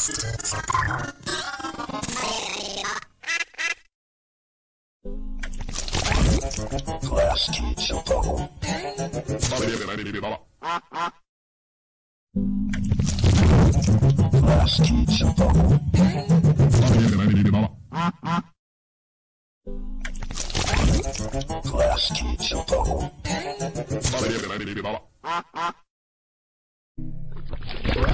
Plastic Chaparro. Plastic Chaparro. Plastic Chaparro.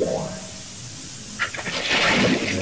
Yeah.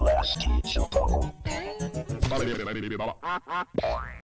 Last. Teacher,